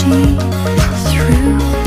she through